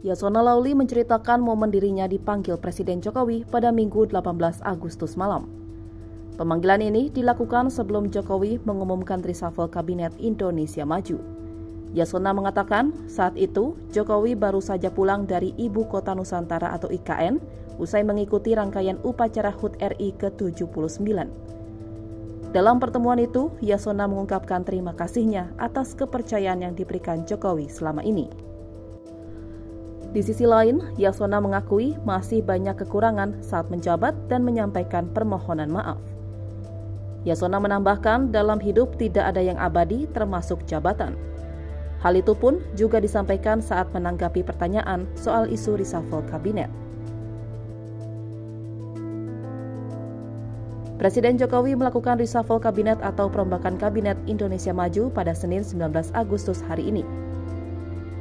Yasona Lauli menceritakan momen dirinya dipanggil Presiden Jokowi pada Minggu 18 Agustus malam. Pemanggilan ini dilakukan sebelum Jokowi mengumumkan reshuffle Kabinet Indonesia Maju. Yasona mengatakan saat itu Jokowi baru saja pulang dari Ibu Kota Nusantara atau IKN usai mengikuti rangkaian upacara HUT RI ke-79. Dalam pertemuan itu, Yasona mengungkapkan terima kasihnya atas kepercayaan yang diberikan Jokowi selama ini. Di sisi lain, Yasona mengakui masih banyak kekurangan saat menjabat dan menyampaikan permohonan maaf. Yasona menambahkan dalam hidup tidak ada yang abadi termasuk jabatan. Hal itu pun juga disampaikan saat menanggapi pertanyaan soal isu reshuffle kabinet. Presiden Jokowi melakukan reshuffle kabinet atau perombakan kabinet Indonesia Maju pada Senin 19 Agustus hari ini.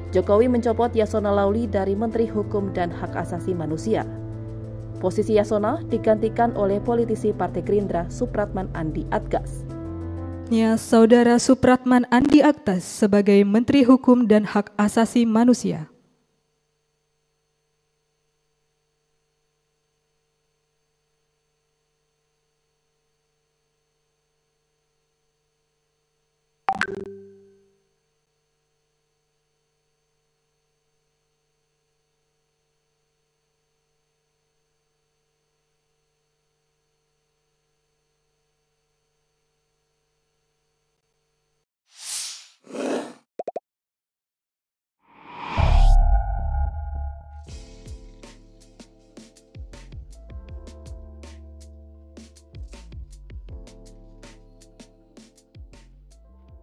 Jokowi mencopot Yasona Lauli dari Menteri Hukum dan Hak Asasi Manusia. Posisi Yasona digantikan oleh politisi Partai Gerindra Supratman Andi Atgas. Ya, Saudara Supratman Andi Aktas sebagai Menteri Hukum dan Hak Asasi Manusia